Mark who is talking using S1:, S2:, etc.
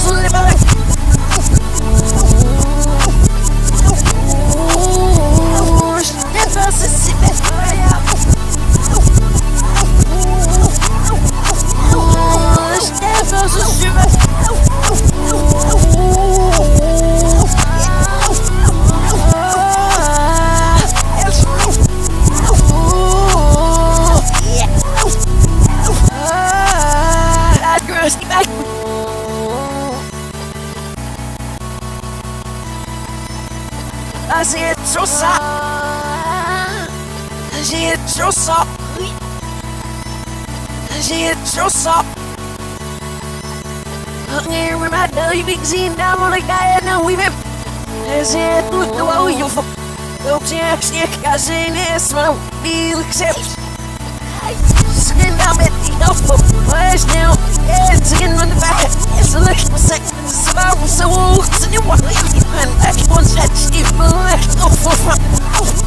S1: just live my life. Zero sock. Zero sock. Zero sock. Nghe với má đời biết xin đau mà lại cái nào quý mẹ Zero tôi đâu yêu phục Đâu chia chia cả gì nè Mà đi lực xếp Skin down at the elbow Flash now Yeah, skin on the back It's a look